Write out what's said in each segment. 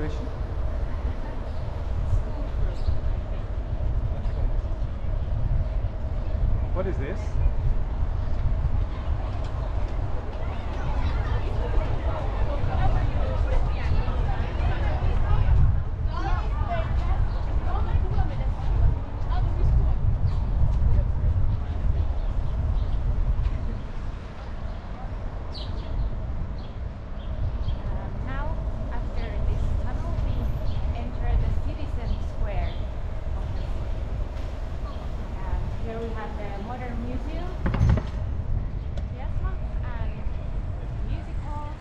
demonstration? What is this? at the Modern Museum. And Music Hall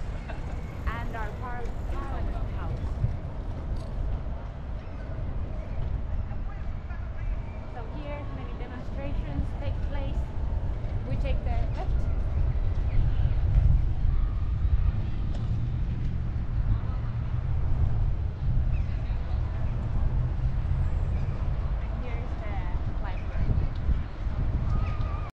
and our Parliament House. So here, many demonstrations take place. We take the